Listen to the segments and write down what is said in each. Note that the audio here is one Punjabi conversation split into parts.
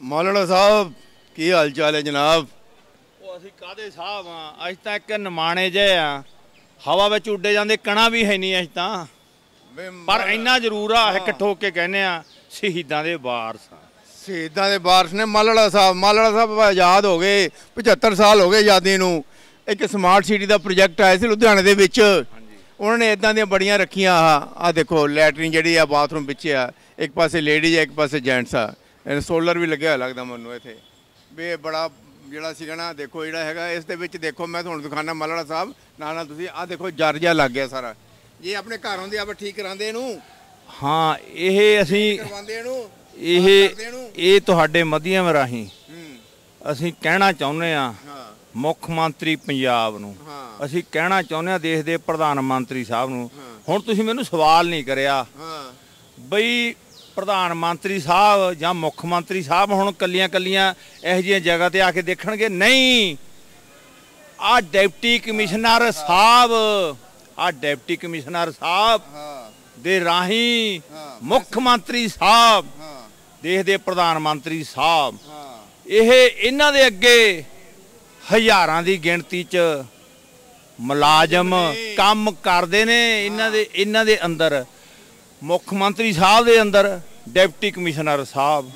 ਮੌਲਾਨਾ ਸਾਹਿਬ ਕੀ ਹਾਲ ਚਾਲ ਹੈ ਜਨਾਬ? ਉਹ ਅਸੀਂ ਕਾਦੇ ਸਾਹਿਬ ਆ? ਅਸੀਂ ਤਾਂ ਇੱਕ ਨਿਮਾਣੇ ਜੇ ਆ। ਹਵਾ ਵਿੱਚ ਉੱਡੇ ਜਾਂਦੇ ਕਣਾ ਵੀ ਹੈ ਨਹੀਂ ਅਸੀਂ ਤਾਂ। ਪਰ ਇੰਨਾ ਜ਼ਰੂਰ ਆ ਇੱਕ ਠੋਕ ਕੇ ਕਹਿੰਦੇ ਆ ਸ਼ਹੀਦਾਂ ਦੇ ਵਾਰਸ ਸ਼ਹੀਦਾਂ ਦੇ ਵਾਰਸ ਨੇ। ਮਾਲੜਾ ਸਾਹਿਬ ਮਾਲੜਾ ਸਾਹਿਬ ਆਜ਼ਾਦ ਹੋ ਗਏ 75 ਸਾਲ ਹੋ ਗਏ ਆਜ਼ਾਦੀ ਨੂੰ। ਇੱਕ ਸਮਾਰਟ ਸਿਟੀ ਦਾ ਪ੍ਰੋਜੈਕਟ ਆਇਆ ਸੀ ਲੁਧਿਆਣੇ ਦੇ ਵਿੱਚ। ਉਹਨਾਂ ਨੇ ਇਦਾਂ ਦੀਆਂ ਬੜੀਆਂ ਰੱਖੀਆਂ ਆ। ਆ ਦੇਖੋ ਲੈਟਰਿਨ ਜਿਹੜੀ ਆ ਬਾਥਰੂਮ ਵਿੱਚ ਆ। ਇੱਕ ਪਾਸੇ ਲੇਡੀਜ਼ ਆ ਇੱਕ ਪਾਸੇ ਜੈਂਟਸ ਆ। ਸੋਲਰ ਵੀ ਲੱਗਿਆ ਲੱਗਦਾ ਮੈਨੂੰ ਇੱਥੇ। ਵੀ ਇਹ ਬੜਾ ਜਿਹੜਾ ਸੀਗਾ ਨਾ ਦੇਖੋ ਜਿਹੜਾ ਹੈਗਾ ਇਸ ਦੇ ਵਿੱਚ ਦੇਖੋ ਮੈਂ ਤੁਹਾਨੂੰ ਦਿਖਾਣਾ ਮਾਲੜਾ ਸਾਹਿਬ। ਨਾਲ ਨਾਲ ਤੁਸੀਂ ਆ ਦੇਖੋ ਜਰ ਜਿਹਾ ਲੱਗ ਗਿਆ ਸਾਰਾ। ਜੇ ਆਪਣੇ ਘਰ ਹੁੰਦੇ ਆਪਾਂ ਠੀਕ ਕਰਾਉਂਦੇ ਇਹਨੂੰ। ਹਾਂ ਇਹ ਅਸੀਂ ਕਰਵਾਉਂਦੇ ਇਹਨੂੰ ਇਹ ਇਹ ਤੁਹਾਡੇ ਮਧਿਅਮ ਰਾਹੀਂ ਅਸੀਂ ਕਹਿਣਾ ਚਾਹੁੰਦੇ ਆ ਹਾਂ। ਮੁੱਖ ਮੰਤਰੀ ਪੰਜਾਬ ਨੂੰ। ਅਸੀਂ ਕਹਿਣਾ ਚਾਹੁੰਦੇ ਆ ਦੇਸ਼ ਦੇ ਪ੍ਰਧਾਨ ਮੰਤਰੀ ਸਾਹਿਬ ਨੂੰ। ਹੁਣ ਤੁਸੀਂ ਮੈਨੂੰ ਸਵਾਲ ਨਹੀਂ ਕਰਿਆ। ਹਾਂ। ਬਈ ਪ੍ਰਧਾਨ ਮੰਤਰੀ ਸਾਹਿਬ ਜਾਂ ਮੁੱਖ ਮੰਤਰੀ ਸਾਹਿਬ ਹੁਣ ਕੱਲੀਆਂ ਕੱਲੀਆਂ ਇਹੋ ਜਿਹੀਆਂ ਜਗ੍ਹਾ ਤੇ ਆ ਕੇ ਦੇਖਣਗੇ ਨਹੀਂ। ਆ ਡਿਪਟੀ ਕਮਿਸ਼ਨਰ ਸਾਹਿਬ ਆ ਡਿਪਟੀ ਕਮਿਸ਼ਨਰ ਸਾਹਿਬ ਦੇ ਰਾਹੀਂ। ਮੁੱਖ ਮੰਤਰੀ ਸਾਹਿਬ ਦੇਸ਼ ਦੇ ਪ੍ਰਧਾਨ ਮੰਤਰੀ ਸਾਹਿਬ ਇਹ ਇਹਨਾਂ ਦੇ ਅੱਗੇ ਹਜ਼ਾਰਾਂ ਦੀ ਗਿਣਤੀ 'ਚ ਮੁਲਾਜ਼ਮ। ਕੰਮ ਕਰਦੇ ਨੇ ਇਹਨਾਂ ਦੇ ਇਹਨਾਂ ਦੇ ਅੰਦਰ। ਮੁੱਖ ਮੰਤਰੀ ਸਾਹਿਬ ਦੇ ਅੰਦਰ ਡਿਪਟੀ ਕਮਿਸ਼ਨਰ ਸਾਹਿਬ।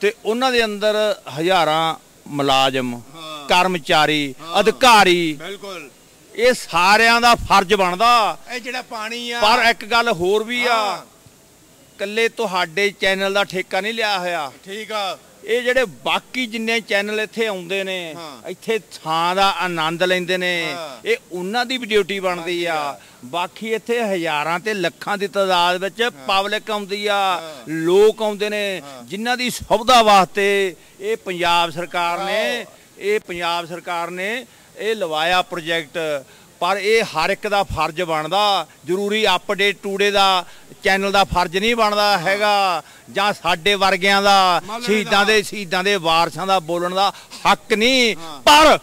ਤੇ ਉਹਨਾਂ ਦੇ ਅੰਦਰ ਹਜ਼ਾਰਾਂ ਮੁਲਾਜ਼ਮ। ਕਰਮਚਾਰੀ। ਅਧਿਕਾਰੀ। ਬਿਲਕੁਲ। ਇਹ ਸਾਰਿਆਂ ਦਾ ਫਰਜ਼ ਬਣਦਾ। ਇਹ ਜਿਹੜਾ ਪਾਣੀ ਆ। ਪਰ ਇੱਕ ਗੱਲ ਹੋਰ ਵੀ ਆ। ਕੱਲੇ ਤੁਹਾਡੇ ਚੈਨਲ ਦਾ ਠੇਕਾ ਨਹੀਂ ਲਿਆ ਹੋਇਆ। ਠੀਕ ਆ। ਇਹ ਜਿਹੜੇ ਬਾਕੀ ਜਿੰਨੇ ਚੈਨਲ ਇੱਥੇ ਆਉਂਦੇ ਨੇ। ਇੱਥੇ ਥਾਂ ਦਾ ਆਨੰਦ ਲੈਂਦੇ ਨੇ। ਇਹ ਉਹਨਾਂ ਦੀ ਵੀ ਡਿਊਟੀ ਬਣਦੀ ਆ। ਬਾਕੀ ਇੱਥੇ ਹਜ਼ਾਰਾਂ ਤੇ ਲੱਖਾਂ ਦੀ ਤਾਦਾਦ ਵਿੱਚ ਪਬਲਿਕ ਆਉਂਦੀ ਆ ਲੋਕ ਆਉਂਦੇ ਨੇ ਜਿਨ੍ਹਾਂ ਦੀ ਸੁਵਿਧਾ ਵਾਸਤੇ ਇਹ ਪੰਜਾਬ ਸਰਕਾਰ ਨੇ ਇਹ ਪੰਜਾਬ ਸਰਕਾਰ ਨੇ ਇਹ ਲਵਾਇਆ ਪ੍ਰੋਜੈਕਟ। ਪਰ ਇਹ ਹਰ ਇੱਕ ਦਾ ਫਰਜ਼ ਬਣਦਾ ਜ਼ਰੂਰੀ ਅਪਡੇਟ ਟੂਡੇ ਦਾ ਚੈਨਲ ਦਾ ਫਰਜ਼ ਨਹੀਂ ਬਣਦਾ ਹੈਗਾ ਜਾਂ ਸਾਡੇ ਵਰਗਿਆਂ ਦਾ ਸ਼ਹੀਦਾਂ ਦਾ। ਸ਼ਹੀਦਾਂ ਦੇ ਵਾਰਸਾਂ ਦਾ ਬੋਲਣ ਦਾ ਹੱਕ ਨਹੀਂ। ਪਰ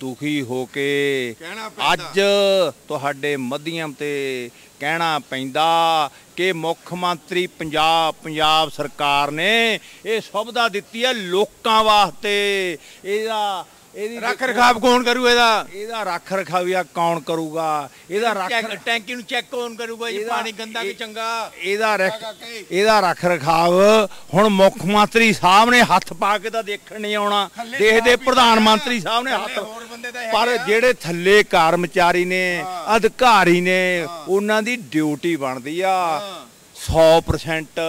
ਦੁਖੀ ਹੋ ਕੇ। ਅੱਜ ਤੁਹਾਡੇ ਮਧਿਅਮ ਤੇ ਕਹਿਣਾ ਪੈਂਦਾ ਕਿ ਮੁੱਖ ਮੰਤਰੀ ਪੰਜਾਬ ਪੰਜਾਬ ਸਰਕਾਰ ਨੇ ਇਹ ਸੁਵਿਧਾ ਦਿੱਤੀ ਹੈ ਲੋਕਾਂ ਵਾਸਤੇ ਇਹਦਾ ਇਹਦੀ ਰੱਖ ਰਖਾਵ ਕੌਣ ਕਰੂ ਇਹਦਾ ਇਹਦਾ ਰੱਖ ਰਖਾਵਿਆ ਕੌਣ ਕਰੂਗਾ ਇਹਦਾ ਰੱਖ ਟੈਂਕੀ ਨੂੰ ਚੈੱਕ ਕੌਣ ਕਰੂਗਾ ਜੀ ਇਹਦਾ- ਪਾਣੀ ਗੰਦਾ ਕਿ ਇਹ- ਚੰਗਾ ਇਹਦਾ। ਇਹਦਾ ਰੱਖ ਰਖਾਵ ਹੁਣ ਮੁੱਖ ਮੰਤਰੀ ਸਾਹਿਬ ਨੇ ਹੱਥ ਪਾ ਕੇ ਤਾਂ ਦੇਖਣ ਨਹੀਂ ਆਉਣਾ ਥੱਲੇ ਦੇਸ਼ ਦੇ ਆਪ ਹੀ ਪ੍ਰਧਾਨ। ਮੰਤਰੀ ਸਾਹਿਬ ਨੇ ਹੱਥ ਪਰ। ਜਿਹੜੇ ਥੱਲੇ ਕਰਮਚਾਰੀ ਨੇ। ਅਧਿਕਾਰੀ ਨੇ। ਉਹਨਾਂ ਦੀ ਡਿਊਟੀ ਬਣਦੀ ਆ। 100%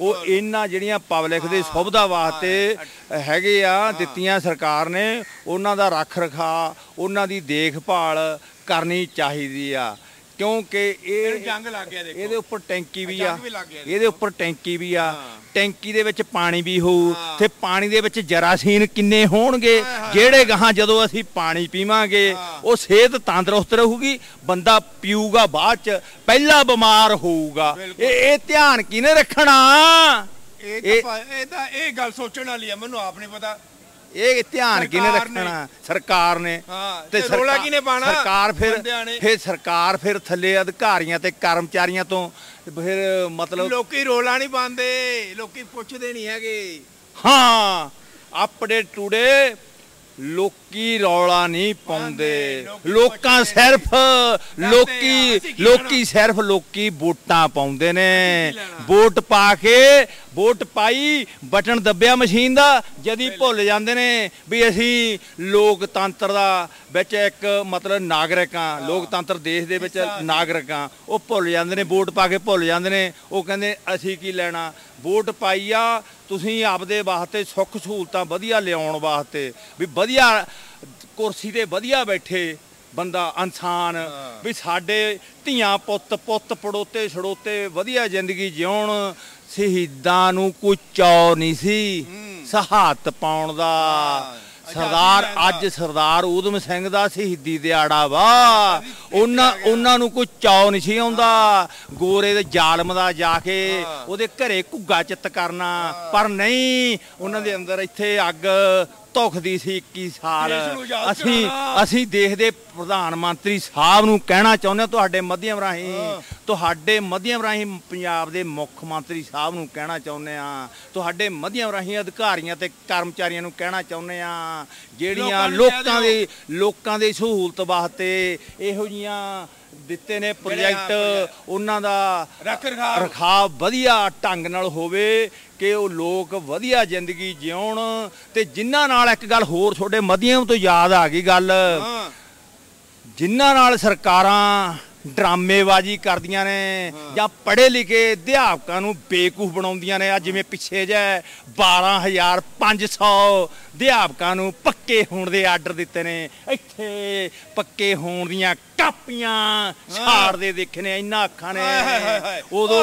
ਉਹ। ਇਹਨਾਂ ਜਿਹੜੀਆਂ ਪਬਲਿਕ ਦੇ ਸੁਵਿਧਾ ਵਾਸਤੇ ਹੈਗੇ ਆ ਦਿੱਤੀਆਂ ਸਰਕਾਰ ਨੇ ਉਹਨਾਂ ਦਾ ਰੱਖ ਰਖਾ ਉਹਨਾਂ ਦੀ ਦੇਖਭਾਲ ਕਰਨੀ ਚਾਹੀਦੀ ਆ। ਕਿਉਂਕਿ ਇਹ ਜੰਗ ਲੱਗ ਗਿਆ ਦੇਖੋ ਇਹਦੇ ਉੱਪਰ ਟੈਂਕੀ ਵੀ ਆ ਇਹਦੇ ਉੱਪਰ ਟੈਂਕੀ ਵੀ ਆ। ਟੈਂਕੀ ਦੇ ਵਿੱਚ ਪਾਣੀ ਵੀ ਹੋਊ। ਤੇ ਪਾਣੀ ਦੇ ਵਿੱਚ ਜਰਾਸੀਨ ਕਿੰਨੇ ਹੋਣਗੇ। ਜਿਹੜੇ ਗਾਹਾਂ ਜਦੋਂ ਅਸੀਂ ਪਾਣੀ ਪੀਵਾਂਗੇ। ਉਹ ਸਿਹਤ ਤੰਦਰੁਸਤ ਰਹੂਗੀ ਬੰਦਾ ਪੀਊਗਾ ਬਾਅਦ ਚ ਪਹਿਲਾਂ ਬਿਮਾਰ ਹੋਊਗਾ। ਇਹ ਇਹ ਧਿਆਨ ਕਿਹਨੇ ਰੱਖਣਾ ਇਹ ਤਾਂ ਇਹ ਗੱਲ ਸੋਚਣ ਵਾਲੀ ਆ ਮੈਨੂੰ ਆਪ ਨਹੀਂ ਪਤਾ ਇਹ ਧਿਆਨ ਕਿਹਨੇ ਸਰਕਾਰ ਨੇ। ਰੱਖਣਾ ਸਰਕਾਰ ਨੇ ਤੇ ਰੌਲਾ ਕਿਹਨੇ ਪਾਉਣਾ? ਸਰਕਾਰ ਫਿਰ। ਫਿਰ ਸਰਕਾਰ ਫਿਰ ਥੱਲੇ ਅਧਿਕਾਰੀਆਂ ਤੇ ਕਰਮਚਾਰੀਆਂ ਤੋਂ ਫਿਰ ਮਤਲਬ ਲੋਕੀ ਰੋਲਾ ਨਹੀਂ ਪਾਉਂਦੇ ਲੋਕੀ ਪੁੱਛਦੇ ਨਹੀਂ ਹੈਗੇ ਹਾਂ ਅਪਡੇਟ ਟੂਡੇ ਲੋਕੀ ਰੌਲਾ ਨਹੀਂ ਪਾਉਂਦੇ। ਲੋਕੀ ਸਿਰਫ ਲੋਕੀ ਲੋਕੀ ਸਿਰਫ ਲੋਕੀ ਵੋਟਾਂ ਪਾਉਂਦੇ ਨੇ? ਵੋਟ ਪਾ ਕੇ ਵੋਟ ਪਾਈ ਬਟਨ ਦੱਬਿਆ ਮਸ਼ੀਨ ਦਾ ਜਦੀ ਭੁੱਲ ਜਾਂਦੇ ਨੇ ਵੀ ਅਸੀਂ ਲੋਕਤੰਤਰ ਦਾ ਵਿੱਚ ਇੱਕ ਮਤਲਬ ਨਾਗਰਿਕਾਂ ਲੋਕਤੰਤਰ ਦੇਸ਼ ਦੇ ਵਿੱਚ ਹਿੱਸਾ। ਨਾਗਰਿਕਾਂ ਉਹ ਭੁੱਲ ਜਾਂਦੇ ਨੇ ਵੋਟ ਪਾ ਕੇ ਭੁੱਲ ਜਾਂਦੇ ਨੇ। ਉਹ ਕਹਿੰਦੇ ਅਸੀਂ ਕੀ ਲੈਣਾ? ਵੋਟ ਪਾਈ ਆ ਤੁਸੀਂ ਆਪਦੇ ਵਾਸਤੇ ਸੁੱਖ ਸਹੂਲਤਾਂ ਵਧੀਆ ਲਿਆਉਣ ਵਾਸਤੇ ਵੀ ਵਧੀਆ ਕੁਰਸੀ ਤੇ ਵਧੀਆ ਬੈਠੇ ਬੰਦਾ ਇਨਸਾਨ। ਵੀ ਸਾਡੇ ਧੀਆਂ ਪੁੱਤ ਪੁੱਤ ਪੜੋਤੇ ਛੜੋਤੇ ਵਧੀਆ ਜ਼ਿੰਦਗੀ ਜਿਉਣ ਸ਼ਹੀਦਾਂ ਨੂੰ ਕੋਈ ਚੌ ਨਹੀਂ ਸੀ। ਸਹਾਤ ਪਾਉਣ ਦਾ ਸਰਦਾਰ, ਅੱਜ ਸਰਦਾਰ ਊਧਮ ਸਿੰਘ ਦਾ ਸ਼ਹੀਦੀ ਦਿਹਾੜਾ ਵਾ। ਉਹਨਾਂ ਉਹਨਾਂ ਨੂੰ ਕੋਈ ਚੌ ਨਹੀਂ ਸੀ ਆਉਂਦਾ। ਗੋਰੇ ਦੇ ਜ਼ਾਲਮ ਦਾ ਜਾ ਕੇ ਉਹਦੇ ਘਰੇ ਘੁੱਗਾ ਚਿੱਤ ਕਰਨਾ। ਪਰ ਨਹੀਂ, ਉਹਨਾਂ ਦੇ ਅੰਦਰ ਇੱਥੇ ਅੱਗ ਧੁਖਦੀ ਸੀ 21 ਸਾਲ। ਅਸੀਂ। ਅਸੀਂ ਦੇਸ਼ ਦੇ ਪ੍ਰਧਾਨ ਮੰਤਰੀ ਸਾਹਿਬ ਨੂੰ ਕਹਿਣਾ ਚਾਹੁੰਦੇ ਤੁਹਾਡੇ ਮਾਧਿਅਮ ਰਾਹੀਂ ਤੁਹਾਡੇ ਮਾਧਿਅਮ ਰਾਹੀਂ ਪੰਜਾਬ ਦੇ ਮੁੱਖ ਮੰਤਰੀ ਸਾਹਿਬ ਨੂੰ ਕਹਿਣਾ ਚਾਹੁੰਦੇ ਆ ਤੁਹਾਡੇ ਮਾਧਿਅਮ ਰਾਹੀਂ ਅਧਿਕਾਰੀਆਂ ਤੇ ਕਰਮਚਾਰੀਆਂ ਨੂੰ ਕਹਿਣਾ ਚਾਹੁੰਦੇ ਆ ਜਿਹੜੀਆਂ ਲੋਕਾਂ ਦੇ ਲੋਕਾਂ ਦੀ ਸਹੂਲਤ ਵਾਸਤੇ ਇਹੋ ਜੀਆਂ ਦਿੱਤੇ ਨੇ ਪ੍ਰੋਜੈਕਟ ਉਹਨਾਂ ਦਾ ਰੱਖ ਰਖਾਵ। ਵਧੀਆ ਢੰਗ ਨਾਲ ਹੋਵੇ ਕਿ ਉਹ ਲੋਕ ਵਧੀਆ ਜ਼ਿੰਦਗੀ ਜਿਉਣ। ਤੇ ਜਿਨ੍ਹਾਂ ਨਾਲ ਇੱਕ ਗੱਲ ਹੋਰ ਤੁਹਾਡੇ ਮਧਿਅਮ ਤੋਂ ਯਾਦ ਆ ਗਈ ਗੱਲ। ਜਿਨ੍ਹਾਂ ਨਾਲ ਸਰਕਾਰਾਂ ਡਰਾਮੇਬਾਜ਼ੀ ਕਰਦੀਆਂ ਨੇ ਜਾਂ ਪੜ੍ਹੇ ਲਿਖੇ ਅਧਿਆਪਕਾਂ ਨੂੰ ਬੇਕੂਫ ਬਣਾਉਂਦੀਆਂ ਨੇ। ਆ ਜਿਵੇਂ ਪਿੱਛੇ ਜੇ 12500 ਅਧਿਆਪਕਾਂ ਨੂੰ ਪੱਕੇ ਹੋਣ ਦੇ ਆਰਡਰ ਦਿੱਤੇ ਨੇ। ਇੱਥੇ ਪੱਕੇ ਹੋਣ ਦੀਆਂ ਕਾਪੀਆਂ ਛਾੜਦੇ ਦੇਖੇ ਨੇ। ਇੰਨਾ ਅੱਖਾਂ ਨੇ। ਉਦੋਂ।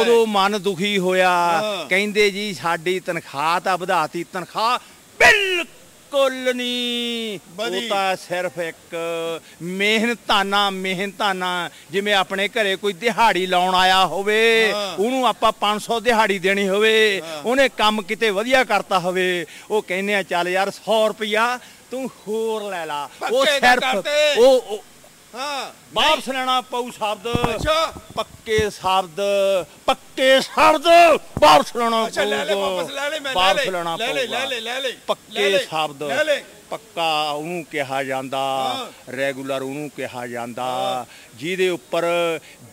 ਉਦੋਂ ਮਨ ਦੁਖੀ ਹੋਇਆ। ਕਹਿੰਦੇ ਜੀ ਸਾਡੀ ਤਨਖਾਹ ਤਾਂ ਵਧਾਤੀ। ਤਨਖਾਹ ਬਿਲਕੁਲ ਨਹੀਂ। ਉਹ ਤਾਂ ਸਿਰਫ ਇੱਕ ਮਿਹਨਤਾਨਾ ਮਿਹਨਤਾਨਾ ਜਿਵੇਂ ਆਪਣੇ ਘਰੇ ਕੋਈ ਦਿਹਾੜੀ ਲਾਉਣ ਆਇਆ ਹੋਵੇ। ਉਹਨੂੰ ਆਪਾਂ 500 ਦਿਹਾੜੀ ਦੇਣੀ ਹੋਵੇ ਉਹਨੇ ਕੰਮ ਕਿਤੇ ਵਧੀਆ ਕਰਤਾ ਹੋਵੇ ਉਹ ਕਹਿੰਦੇ ਆ ਚੱਲ ਯਾਰ 100 ਰੁਪਿਆ ਤੂੰ ਹੋਰ ਲੈ ਲਾ ਉਹ ਸਿਰਫ ਉਹ ਹਾਂ। ਵਾਪਸ ਲੈਣਾ ਪਊ ਸ਼ਬਦ। ਅੱਛਾ। ਪੱਕੇ ਸ਼ਬਦ ਪੱਕੇ ਸ਼ਬਦ ਵਾਪਸ ਲੈਣਾ ਅੱਛਾ ਲੈ ਲੈ ਵਾਪਸ ਲੈ ਲੈ ਮੈਂ ਲੈ ਲੈ। ਲੈ ਲੈ। ਲੈ ਲੈ ਲੈ ਲੈ। ਪੱਕੇ। ਸ਼ਬਦ। ਲੈ ਲੈ। ਪੱਕਾ ਉਹਨੂੰ ਕਿਹਾ ਜਾਂਦਾ। ਰੈਗੂਲਰ ਉਹਨੂੰ ਕਿਹਾ ਜਾਂਦਾ। ਜਿਹਦੇ ਉੱਪਰ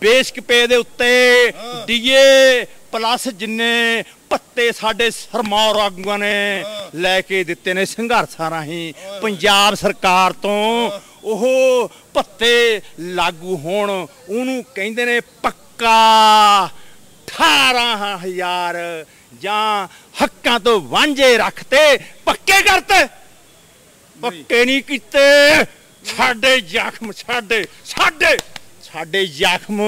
ਬੇਸਿਕ ਪੇ ਦੇ ਉੱਤੇ। ਡੀਏ ਪਲੱਸ ਜਿੰਨੇ ਪੱਤੇ ਸਾਡੇ ਸਰਮੌਰ ਆਗੂਆਂ ਨੇ। ਲੈ ਕੇ ਦਿੱਤੇ ਨੇ ਸੰਘਰਸ਼ਾਂ ਰਾਹੀਂ। ਪੰਜਾਬ ਸਰਕਾਰ ਤੋਂ ਉਹ ਪੱਤੇ ਲਾਗੂ ਹੋਣ ਉਹਨੂੰ ਕਹਿੰਦੇ ਨੇ ਪੱਕਾ 18000 ਜਾਂ ਹੱਕਾਂ ਤੋਂ ਵਾਂਝੇ ਰੱਖਤੇ ਪੱਕੇ ਕਰਤੇ। ਪੱਕੇ ਨਹੀਂ ਕੀਤੇ। ਸਾਡੇ ਜ਼ਖਮ ਸਾਡੇ ਸਾਡੇ ਸਾਡੇ ਜ਼ਖਮ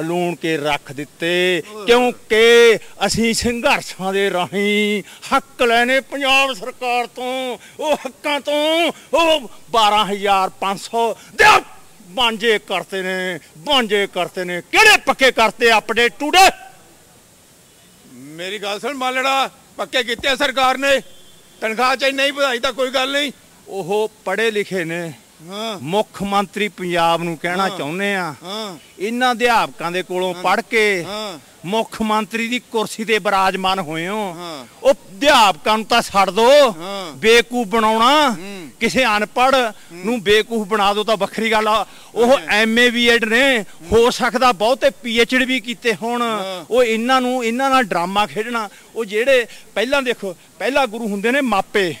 ਅਲੂਣ ਕੇ ਰੱਖ ਦਿੱਤੇ। ਕਿਉਂਕਿ ਅਸੀਂ ਸੰਘਰਸ਼ਾਂ ਦੇ ਰਾਹੀਂ ਹੱਕ ਲੈਨੇ ਪੰਜਾਬ ਸਰਕਾਰ ਤੋਂ। ਉਹ ਹੱਕਾਂ ਤੋਂ ਉਹ 12500 ਦੇ ਬਾਂਝੇ ਕਰਤੇ ਨੇ। ਬਾਂਝੇ ਕਰਤੇ ਨੇ। ਕਿਹੜੇ ਪੱਕੇ ਕਰਤੇ ਆਪਣੇ ਟੂਡੇ ਮੇਰੀ ਗੱਲ ਸੁਣ ਮਾਲੜਾ, ਪੱਕੇ ਕੀਤੇ ਸਰਕਾਰ ਨੇ। ਤਨਖਾਹ ਚ ਨਹੀਂ ਵਧਾਈ ਤਾਂ ਕੋਈ ਗੱਲ ਨਹੀਂ। ਉਹ ਪੜ੍ਹੇ ਲਿਖੇ ਨੇ। ਮੁੱਖ ਮੰਤਰੀ ਪੰਜਾਬ ਨੂੰ ਕਹਿਣਾ। ਚਾਹੁੰਦੇ ਆ ਹਾਂ ਇਹਨਾਂ ਅਧਿਆਪਕਾਂ ਦੇ ਕੋਲੋਂ ਪੜ੍ਹ ਕੇ ਮੁੱਖ ਮੰਤਰੀ ਦੀ ਕੁਰਸੀ ਤੇ ਬਿਰਾਜਮਾਨ ਹੋਏ ਹੋ। ਉਹ ਅਧਿਆਪਕਾਂ ਨੂੰ ਤਾਂ ਛੱਡ ਦੋ ਹਾਂ। ਬੇਕੂਫ ਬਣਾਉਣਾ। ਕਿਸੇ ਅਨਪੜ੍ਹ ਨੂੰ ਬੇਕੂਫ ਬਣਾ ਦੋ ਤਾਂ ਵੱਖਰੀ ਗੱਲ ਆ। ਉਹ ਐਮਏ ਬੀਐਡ ਨੇ ਹੋ ਸਕਦਾ ਬਹੁਤੇ ਪੀਐਚਡੀ ਵੀ ਕੀਤੇ ਹੋਣ। ਉਹ ਇਹਨਾਂ ਨੂੰ ਇਹਨਾਂ ਨਾਲ ਡਰਾਮਾ ਖੇਡਣਾ। ਉਹ ਜਿਹੜੇ ਪਹਿਲਾਂ ਦੇਖੋ ਪਹਿਲਾ ਗੁਰੂ ਹੁੰਦੇ ਨੇ ਮਾਪੇ।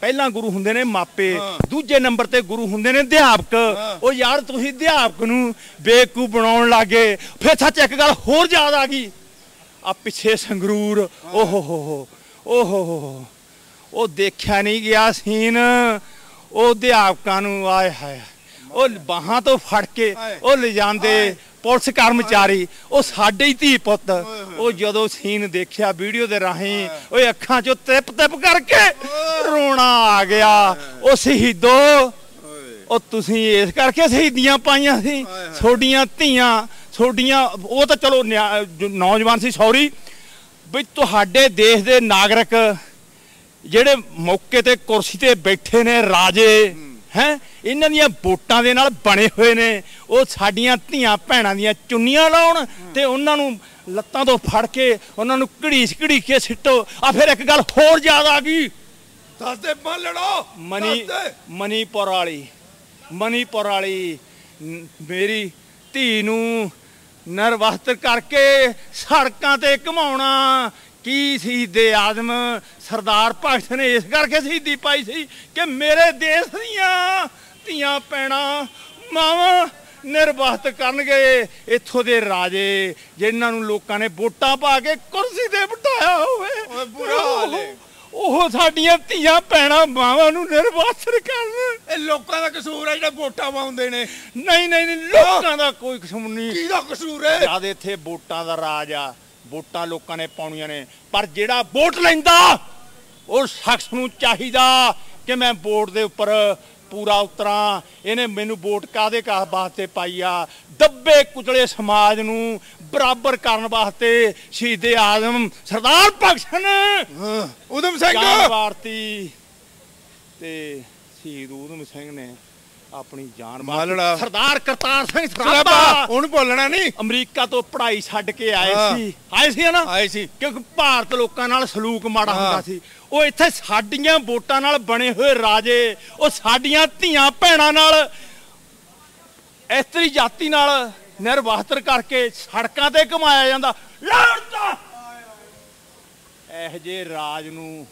ਪਹਿਲਾਂ ਗੁਰੂ ਹੁੰਦੇ ਨੇ ਮਾਪੇ। ਦੂਜੇ ਨੰਬਰ ਤੇ ਗੁਰੂ ਹੁੰਦੇ ਨੇ ਅਧਿਆਪਕ। ਉਹ ਯਾਰ ਤੁਸੀਂ ਅਧਿਆਪਕ ਨੂੰ ਬੇਕੂਫ ਬਣਾਉਣ ਲੱਗੇ। ਫਿਰ ਸੱਚ ਇੱਕ ਗੱਲ ਹੋਰ ਯਾਦ ਆ ਗਈ। ਆ ਪਿੱਛੇ ਸੰਗਰੂਰ। ਓਹ ਹੋ ਹੋ। ਓਹ ਹੋ। ਉਹ ਦੇਖਿਆ ਨਹੀਂ ਗਿਆ ਸੀਨ। ਉਹ ਅਧਿਆਪਕਾਂ ਨੂੰ ਆਏ ਹਾਏ ਉਹ ਬਾਹਾਂ ਤੋਂ ਫੜ ਕੇ। ਉਹ ਲਿਜਾਂਦੇ। ਪੁਲਿਸ ਕਰਮਚਾਰੀ ਉਹ ਸਾਡੇ ਹੀ ਧੀ ਪੁੱਤ। ਉਹ ਜਦੋਂ ਸੀਨ ਦੇਖਿਆ ਵੀਡੀਓ ਦੇ ਰਾਹੀਂ ਓਏ ਅੱਖਾਂ 'ਚੋਂ ਤਿਪ ਤਿਪ ਕਰਕੇ ਰੋਣਾ ਆ ਗਿਆ ਉਹ ਸ਼ਹੀਦੋ ਉਹ ਤੁਸੀਂ ਇਸ ਕਰਕੇ ਸ਼ਹੀਦੀਆਂ ਪਾਈਆਂ ਸੀ। ਛੋਡੀਆਂ ਧੀਆਂ ਛੋਡੀਆਂ ਉਹ ਤਾਂ ਚਲੋ ਨੌਜਵਾਨ ਸੀ ਸੌਰੀ ਵੀ ਤੁਹਾਡੇ ਦੇਸ਼ ਦੇ ਨਾਗਰਿਕ ਜਿਹੜੇ ਮੌਕੇ ਤੇ ਕੁਰਸੀ ਤੇ ਬੈਠੇ ਨੇ ਰਾਜੇ ਹੈ ਇਹਨਾਂ ਦੀਆਂ ਵੋਟਾਂ ਦੇ ਨਾਲ ਬਣੇ ਹੋਏ ਨੇ। ਉਹ ਸਾਡੀਆਂ ਧੀਆਂ ਭੈਣਾਂ ਦੀਆਂ ਚੁੰਨੀਆਂ ਲਾਉਣ ਤੇ ਉਹਨਾਂ ਨੂੰ ਲੱਤਾਂ ਤੋਂ ਫੜ ਕੇ ਉਹਨਾਂ ਨੂੰ ਘੜੀਸ ਘੜੀ ਕੇ ਸਿੱਟੋ। ਆ ਫਿਰ ਇੱਕ ਗੱਲ ਹੋਰ ਯਾਦ ਆ ਗਈ। ਦੱਸ ਦੇ ਮਾਲੜਾ ਮਨੀ ਦੱਸ ਦੇ। ਮਨੀਪੁਰ ਵਾਲੀ ਮਨੀਪੁਰ ਵਾਲੀ ਮੇਰੀ ਧੀ ਨੂੰ ਨਰਵਸਤ ਕਰਕੇ ਸੜਕਾਂ ਤੇ ਘਮਾਉਣਾ। ਕੀ ਸੀ ਦੇ ਆਦਮ ਸਰਦਾਰ ਭਗਤ ਨੇ ਇਸ ਕਰਕੇ ਸ਼ਹੀਦੀ ਪਾਈ ਸੀ ਕਿ ਮੇਰੇ ਦੇਸ਼ ਦੀਆਂ ਧੀਆਂ ਪੈਣਾ ਮਾਵਾਂ ਨਿਰਵਸਤ ਕਰਨਗੇ ਇੱਥੋਂ ਦੇ ਰਾਜੇ ਜਿਨ੍ਹਾਂ ਨੂੰ ਲੋਕਾਂ ਨੇ ਵੋਟਾਂ ਪਾ ਕੇ ਕੁਰਸੀ ਤੇ ਬਿਠਾਇਆ ਹੋਵੇ। ਓਏ ਬੁਰਾ ਹਾਲ ਏ। ਉਹ ਸਾਡੀਆਂ ਧੀਆਂ ਭੈਣਾਂ ਮਾਵਾਂ ਨੂੰ ਨਿਰਵਾਸਨ ਕਰਨ। ਇਹ ਲੋਕਾਂ ਦਾ ਕਸੂਰ ਹੈ ਜਿਹੜੇ ਵੋਟਾਂ ਪਾਉਂਦੇ ਨੇ। ਨਹੀਂ ਨਹੀਂ ਨਹੀਂ ਲੋਕਾਂ ਦਾ ਕੋਈ ਕਸੂਰ ਨਹੀਂ। ਕਿਹਦਾ ਕਸੂਰ ਹੈ? ਜਦ ਇੱਥੇ ਵੋਟਾਂ ਦਾ ਰਾਜ ਆ ਵੋਟਾਂ ਲੋਕਾਂ ਨੇ ਪਾਉਣੀਆਂ ਨੇ। ਪਰ ਜਿਹੜਾ ਵੋਟ ਲੈਂਦਾ ਉਹ ਸ਼ਖਸ ਨੂੰ ਚਾਹੀਦਾ ਕਿ ਮੈਂ ਵੋਟ ਦੇ ਉੱਪਰ ਪੂਰਾ ਉਤਰਾਂ। ਇਹਨੇ ਮੈਨੂੰ ਵੋਟ ਕਾਦੇ ਕਾਹ ਵਾਸਤੇ ਪਾਈ ਆ? ਦੱਬੇ ਕੁਚਲੇ ਸਮਾਜ ਨੂੰ ਬਰਾਬਰ ਕਰਨ ਵਾਸਤੇ ਸ਼ਹੀਦੇ ਆਜ਼ਮ ਸਰਦਾਰ ਭਗਤ ਸਿੰਘ। ਉਦਮ ਸਿੰਘ। ਵਾਰਤੀ। ਤੇ ਸ਼ਹੀਦ ਊਧਮ ਸਿੰਘ ਨੇ ਆਪਣੀ ਜਾਨ ਮਾਲੜਾ। ਸਰਦਾਰ ਕਰਤਾਰ ਸਿੰਘ ਸਰਾਭਾ। ਉਹਨੂੰ ਭੁੱਲਣਾ ਨਹੀਂ। ਅਮਰੀਕਾ ਤੋਂ ਪੜ੍ਹਾਈ ਛੱਡ ਕੇ ਆਏ। ਸੀ। ਆਏ ਸੀ ਨਾ ਆਏ ਸੀ। ਕਿਉਂਕਿ ਭਾਰਤ ਲੋਕਾਂ ਨਾਲ ਸਲੂਕ ਮਾੜਾ। ਹੁੰਦਾ ਸੀ। ਉਹ ਇੱਥੇ ਸਾਡੀਆਂ ਵੋਟਾਂ ਨਾਲ ਬਣੇ ਹੋਏ ਰਾਜੇ ਉਹ ਸਾਡੀਆਂ ਧੀਆਂ ਭੈਣਾਂ ਨਾਲ ਇਸਤਰੀ ਜਾਤੀ ਨਾਲ ਨਿਰਵਾਸਤਰ ਕਰਕੇ ਸੜਕਾਂ ਤੇ ਕਮਾਇਆ ਜਾਂਦਾ। ਲੜਦਾ! ਇਹ ਜੇ ਰਾਜ ਨੂੰ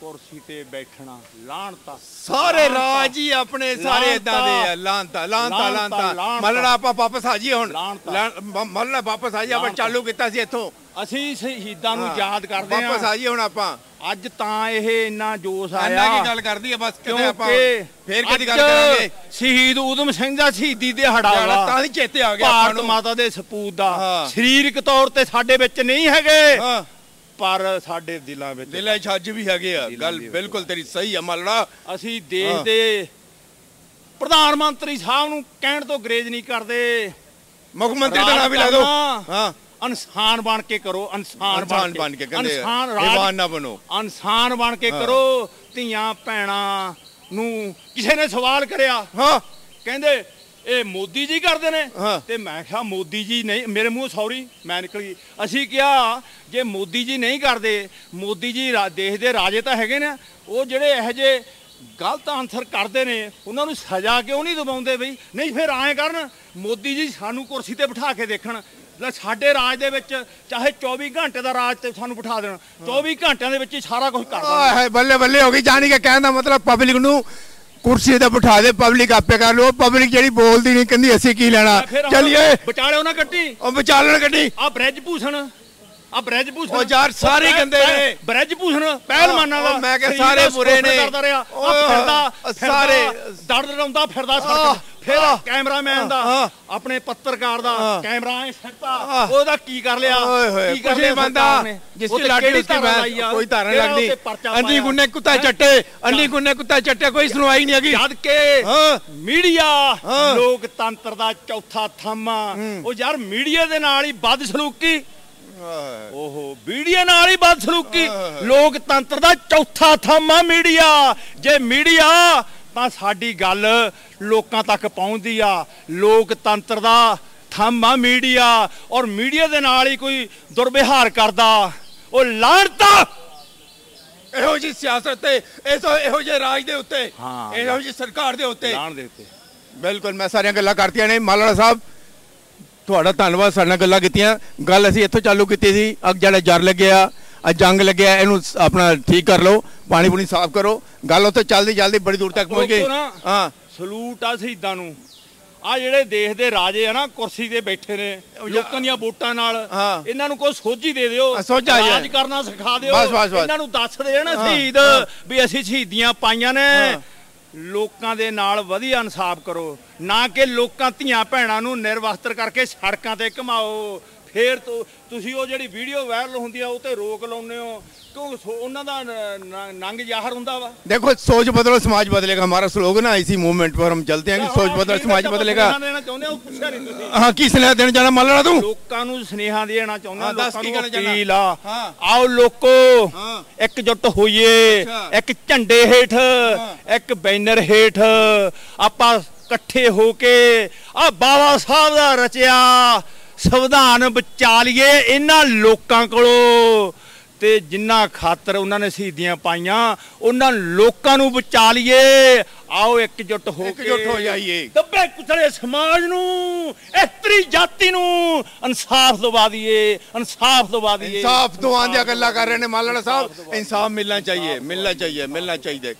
ਕੁਰਸੀ ਤੇ ਬੈਠਣਾ ਲਾਣਤਾ ਸਾਰੇ ਰਾਜ ਹੀ ਆਪਣੇ ਸਾਰੇ। ਇਦਾਂ ਦੇ ਆ ਲਾਂਤਾ, ਲਾਂਤਾ ਲਾਂਤਾ। ਮੱਲੜਾ ਆਪਾਂ ਵਾਪਸ ਆ ਜੀ ਹੁਣ। ਲਾਂਤਾ। ਲਾਂ- ਮ- ਮੱਲੜਾ ਵਾਪਸ ਆ ਜੀ ਆਪਾਂ। ਚਾਲੂ ਕੀਤਾ ਸੀ ਇੱਥੋਂ। ਅਸੀਂ ਸ਼ਹੀਦਾਂ ਨੂੰ। ਯਾਦ ਕਰਦੇ ਵਾਪਸ ਹਾਂ ਆ ਜੀ ਹੁਣ ਆਪਾਂ। ਅੱਜ ਤਾਂ ਇਹ ਇੰਨਾ ਜੋਸ਼ ਆਇਆ। ਅੰਨਾ ਕੀ ਗੱਲ ਕਰਦੀ ਆ ਬਸ ਕਿਤੇ ਆਪਾਂ ਫੇਰ ਕਦੀ ਗੱਲ ਕਰਾਂਗੇ? ਸ਼ਹੀਦ ਊਧਮ ਸਿੰਘ ਦਾ ਸ਼ਹੀਦੀ ਦਿਹਾੜਾ ਜਾਣਾ ਵਾ ਤਾਂ ਹੀ ਚੇਤੇ ਆ ਗਿਆ ਆਪਾਂ ਭਾਰਤ ਨੂੰ। ਮਾਤਾ ਦੇ ਸਪੂਤ ਦਾ। ਸਰੀਰਕ ਤੌਰ ਤੇ ਸਾਡੇ ਵਿੱਚ ਨਹੀਂ ਹੈਗੇ। ਪਰ ਸਾਡੇ ਦਿਲਾਂ ਵਿੱਚ ਦਿਲਾਂ 'ਚ ਅੱਜ ਵੀ ਹੈਗੇ ਆ। ਗੱਲ। ਬਿਲਕੁਲ ਤੇਰੀ ਸਹੀ ਆ ਮੱਲੜਾ। ਅਸੀਂ ਦੇਸ਼। ਦੇ ਪ੍ਰਧਾਨ ਮੰਤਰੀ ਸਾਹਿਬ ਨੂੰ ਕਹਿਣ ਤੋਂ ਗਰੇਜ ਨਹੀਂ ਕਰਦੇ। ਮੁੱਖ ਮੰਤਰੀ ਦਾ ਨਾਮ ਵੀ ਲੈ ਦਿਓ ਹਾਂ। ਇਨਸਾਨ ਬਣ ਕੇ ਕਰੋ ਇਨਸਾਨ ਬਣ ਕੇ। ਕਹਿੰਦੇ ਇਨਸਾਨ ਰਾਜ ਨਾ ਬਣੋ। ਇਨਸਾਨ ਬਣ ਕੇ। ਕਰੋ। ਧੀਆਂ ਭੈਣਾਂ ਨੂੰ ਕਿਸੇ ਨੇ ਸਵਾਲ ਕਰਿਆ। ਹਾਂ। ਕਹਿੰਦੇ ਇਹ ਮੋਦੀ ਜੀ ਕਰਦੇ ਨੇ। ਤੇ ਮੈਂ ਕਿਹਾ ਮੋਦੀ ਜੀ ਨਹੀਂ ਮੇਰੇ ਮੂੰਹ ਸੌਰੀ ਮੈਂ ਨਿਕਲ ਗਈ। ਅਸੀਂ ਕਿਹਾ ਜੇ ਮੋਦੀ ਜੀ ਨਹੀਂ ਕਰਦੇ ਮੋਦੀ ਜੀ ਦੇਸ਼ ਦੇ ਰਾਜੇ ਤਾਂ ਹੈਗੇ ਨੇ ਉਹ ਜਿਹੜੇ ਇਹੋ ਜੇ ਗਲਤ ਆਨਸਰ ਕਰਦੇ ਨੇ ਉਹਨਾਂ ਨੂੰ ਸਜ਼ਾ ਕਿਉਂ ਨਹੀਂ ਦਿਵਾਉਂਦੇ ਬਈ? ਨਹੀਂ ਫਿਰ ਐਂ ਕਰਨ ਮੋਦੀ ਜੀ ਸਾਨੂੰ ਕੁਰਸੀ ਤੇ ਬਿਠਾ ਕੇ ਦੇਖਣ। ਲੈ ਸਾਡੇ ਰਾਜ ਦੇ ਵਿੱਚ ਚਾਹੇ 24 ਘੰਟੇ ਦਾ ਰਾਜ ਤੇ ਸਾਨੂੰ ਬਿਠਾ ਦੇਣ 24 ਘੰਟਿਆਂ ਦੇ ਵਿੱਚ ਹੀ ਸਾਰਾ ਕੁਝ ਕਰ ਆਏ ਬੱਲੇ ਬੱਲੇ ਹੋ ਗਈ। ਜਾਣੀ ਕਿ ਕਹਿਣ ਦਾ ਮਤਲਬ ਪਬਲਿਕ ਨੂੰ ਕੁਰਸੀ ਤੇ ਬਿਠਾ ਦੇ ਪਬਲਿਕ ਆਪੇ ਕਰ ਲੋ ਪਬਲਿਕ ਜਿਹੜੀ ਬੋਲਦੀ ਨਹੀਂ ਕਹਿੰਦੀ ਅਸੀਂ ਕੀ ਲੈਣਾ? ਚਲਿਏ। ਵਿਚਾਲੇ ਉਹਨਾਂ ਕੱਟੀ ਉਹ ਵਿਚਾਲਣ ਗੱਡੀ ਆ ਬ੍ਰਿਜ ਭੂਸ਼ਣ। ਆ ਬ੍ਰਿਜ ਭੂਸ਼ਣ ਉਹ ਯਾਰ ਸਾਰੇ ਗੰਦੇ ਨੇ। ਬ੍ਰਿਜ ਭੂਸ਼ਣ ਪਹਿਲਵਾਨਾਂ ਦਾ ਮੈਂ ਕਿਹਾ ਸਰੀਰ ਸਾਰੇ ਦਾ ਬੁਰੇ ਨੇ। ਕਰਦਾ ਰਿਹਾ ਫਿਰਦਾ ਸਾਰੇ- ਦਰਦ ਰੋਂਦਾ ਫਿਰਦਾ ਸੜਕ ਫਿਰ ਕੈਮਰਾਮੈਨ ਦਾ ਆਪਣੇ ਪੱਤਰਕਾਰ ਦਾ ਕੈਮਰਾ ਐ ਸਿੱਟਾ ਉਹਦਾ ਕੀ ਕਰ ਲਿਆ ਕੀ ਕਰ ਲਿਆ ਬੰਦਾ? ਜਿਸ ਦੀ ਤੇ ਮੈਂ ਲਾਈ ਆ? ਕੋਈ ਧਾਰਨ ਲੱਗਦੀ ਅੰਨੀ? ਗੁੰਨੇ ਕੁੱਤਾ? ਚੱਟੇ ਅੰਨੀ ਗੁੰਨੇ ਕੁੱਤਾ ਚੱਟੇ ਕੋਈ ਸੁਣਵਾਈ ਨਹੀਂ ਹੈਗੀ ਜਦ ਕੇ ਮੀਡੀਆ। ਲੋਕਤੰਤਰ ਦਾ ਚੌਥਾ ਥੰਮ। ਉਹ ਯਾਰ ਮੀਡੀਆ ਦੇ ਨਾਲ ਹੀ ਵੱਧ ਸਲੂਕੀ ਓਹੋ ਮੀਡੀਆ ਨਾਲ ਹੀ ਬਦ ਸਲੂਕੀ ਹਾਂ। ਲੋਕਤੰਤਰ ਦਾ ਚੌਥਾ ਥੰਮ ਮੀਡੀਆ। ਜੇ ਮੀਡੀਆ ਤਾਂ ਸਾਡੀ ਗੱਲ ਲੋਕਾਂ ਤੱਕ ਪਹੁੰਚਦੀ ਆ। ਲੋਕਤੰਤਰ ਦਾ ਥੰਮ ਮੀਡੀਆ। ਔਰ ਮੀਡੀਆ ਦੇ ਨਾਲ ਹੀ ਕੋਈ ਦੁਰਵਿਹਾਰ ਕਰਦਾ। ਉਹ ਲਾਣਤਾ ਇਹੋ ਜੀ ਸਿਆਸਤ ਤੇ ਇਹੋ ਇਹੋ ਜਿਹੇ ਰਾਜ ਦੇ ਉੱਤੇ। ਇਹੋ ਜੀ ਸਰਕਾਰ ਦੇ ਉੱਤੇ। ਲਾਣ ਦੇ ਉੱਤੇ। ਬਿਲਕੁਲ ਮੈਂ ਸਾਰੀਆਂ ਗੱਲਾਂ ਕਰਤੀਆਂ ਨੇ। ਮਾਲਾੜਾ ਸਾਹਿਬ ਤੁਹਾਡਾ ਧੰਨਵਾਦ ਸਾਡੇ ਨਾਲ ਗੱਲਾਂ ਕੀਤੀਆਂ ਗੱਲ ਅਸੀਂ ਇੱਥੋਂ ਚਾਲੂ ਕੀਤੀ ਸੀ ਅੱਗ ਜਿਹੜਾ ਜਰ ਲੱਗਿਆ ਆ ਜੰਗ ਲੱਗਿਆ ਇਹਨੂੰ ਆਪਣਾ ਠੀਕ ਕਰ ਲਓ ਪਾਣੀ ਪੂਣੀ ਸਾਫ਼ ਕਰੋ ਗੱਲ ਉੱਥੇ ਚੱਲਦੀ ਚੱਲਦੀ ਬੜੀ ਦੂਰ ਤੱਕ ਪਹੁੰਚ ਗਈ ਹਾਂ ਸਲੂਟ ਆ ਸ਼ਹੀਦਾਂ ਨੂੰ ਆ ਜਿਹੜੇ ਦੇਸ਼ ਦੇ ਰਾਜੇ ਆ ਨਾ ਕੁਰਸੀ ਤੇ ਬੈਠੇ ਨੇ ਲੋਕਾਂ ਦੀਆਂ ਵੋਟਾਂ ਨਾਲ। ਇਹਨਾਂ ਨੂੰ ਕੋਈ ਸੋਝੀ ਦੇ ਦਿਓ। ਰਾਜ ਕਰਨਾ ਸਿਖਾ ਦਿਓ। ਇਹਨਾਂ ਨੂੰ ਦੱਸ ਦੇਣ ਸ਼ਹੀਦ। ਵੀ ਅਸੀਂ ਸ਼ਹੀਦੀਆਂ ਪਾਈਆਂ ਨੇ। ਲੋਕਾਂ ਦੇ ਨਾਲ ਵਧੀਆ ਇਨਸਾਫ ਕਰੋ, ਨਾ ਕਿ ਲੋਕਾਂ ਧੀਆਂ ਭੈਣਾਂ ਨੂੰ ਨਿਰਵਸਤਰ ਕਰਕੇ ਸੜਕਾਂ ਤੇ ਘਮਾਓ। ਫੇਰ ਤੁ- ਤੁਸੀਂ ਉਹ ਜਿਹੜੀ ਵੀਡੀਓ ਵਾਇਰਲ ਹੁੰਦੀ ਆ, ਉਹ ਤੇ ਰੋਕ ਲਾਉਂਦੇ ਹੋ। ਕਿਉਂ ਸੋ- ਉਹਨਾਂ ਦਾ ਨ- ਨ- ਨੰਗ ਜ਼ਾਹਰ ਹੁੰਦਾ ਵਾ देखो सोच बदलो समाज बदलेगा हमारा स्लोगन है इसी मूवमेंट पर हम चलते हैं कि सोच बदलो समाज बदलेगा ਸੁਨੇਹਾ ਦੇਣਾ ਚਾਹੁੰਦੇ ਹੋ ਪੁੱਛਿਆ ਨਹੀਂ ਤੁਸੀਂ हाँ की स्नेह देना चाहना मालाड़ा तू ਲੋਕਾਂ ਨੂੰ ਸੁਨੇਹਾ ਦੇਣਾ ਚਾਹੁੰਦਾ ਹਾਂ, ਦੱਸ ਲੋਕਾਂ ਕੀ ਨੂੰ ਕਹਿਣਾ ਚਾਹੁੰਦਾ? ਅਪੀਲ ਆ ਹਾਂ। ਆਓ ਲੋਕੋ ਹਾਂ। ਇਕਜੁੱਟ ਹੋਈਏ ਅੱਛਾ। ਇੱਕ ਝੰਡੇ ਹੇਠ ਹਾਂ। ਇੱਕ ਬੈਨਰ ਹੇਠ ਆਪਾਂ ਇਕੱਠੇ ਹੋ ਕੇ ਆ ਬਾਬਾ ਸਾਹਿਬ ਦਾ ਰਚਿਆ ਸੰਵਿਧਾਨ ਬਚਾ ਲਈਏ ਇਹਨਾਂ ਲੋਕਾਂ ਕੋਲੋਂ ਤੇ ਜਿੰਨਾ ਖਾਤਰ ਉਹਨਾਂ ਨੇ ਸ਼ਹੀਦੀਆਂ ਪਾਈਆਂ ਉਹਨਾਂ ਲੋਕਾਂ ਨੂੰ ਬਚਾ ਲਈਏ। ਆਓ ਇਕਜੁੱਟ ਹੋ ਕੇ ਜੁੱਟ ਹੋ ਜਾਈਏ। ਦੱਬੇ ਕੁਚਲੇ ਸਮਾਜ ਨੂੰ ਇਸਤਰੀ ਜਾਤੀ ਨੂੰ ਇਨਸਾਫ ਦਵਾ ਦਈਏ ਇਨਸਾਫ ਦਵਾ ਦਈਏ। ਇਨਸਾਫ ਤੋਂ ਦੀਆਂ ਗੱਲਾਂ ਕਰ ਰਹੇ ਨੇ ਮਾਲਣਾ ਸਾਹਿਬ। ਇਨਸਾਫ ਮਿਲਣਾ ਚਾਹੀਏ ਮਿਲਣਾ ਚਾਹੀਏ ਮਿਲਣਾ ਚਾਹੀਦਾ।